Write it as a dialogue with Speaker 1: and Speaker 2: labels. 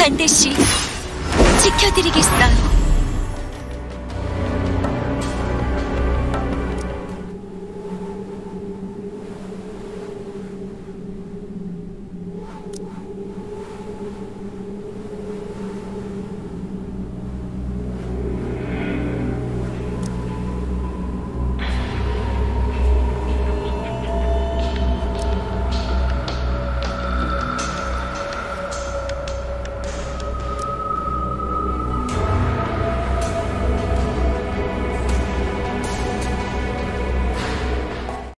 Speaker 1: 반드시 지켜드리겠어요.